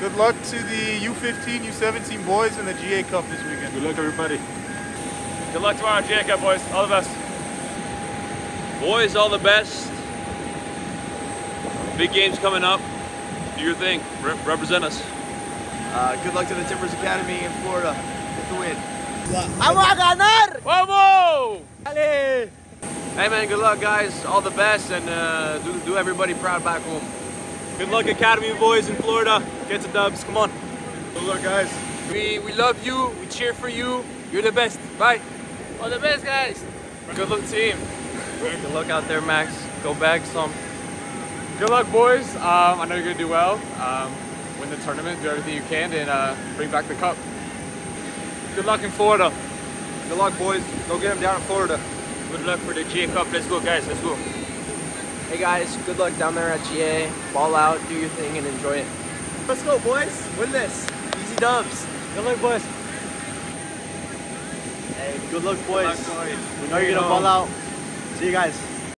Good luck to the U15, U17 boys in the GA Cup this weekend. Good luck, everybody. Good luck tomorrow, GA Cup, boys. All the best. Boys, all the best. Big games coming up. Do your thing. Re represent us. Uh, good luck to the Timbers Academy in Florida. Get the win. ¡Vamos a ganar! Vamos! ¡Dale! Hey man, good luck guys. All the best and uh, do, do everybody proud back home. Good luck, Academy boys in Florida. Get to dubs. Come on. Good luck, guys. We, we love you. We cheer for you. You're the best. Bye. All the best, guys. Good luck, team. Good luck out there, Max. Go bag some. Good luck, boys. Um, I know you're going to do well. Um, win the tournament, do everything you can, and uh, bring back the cup. Good luck in Florida. Good luck, boys. Go get them down in Florida. Good luck for the GA Cup. Let's go guys. Let's go. Hey guys, good luck down there at GA. Ball out, do your thing, and enjoy it. Let's go, boys. Win this. Easy dubs. Good luck, boys. Hey, good luck, boys. We know you're gonna ball out. See you guys.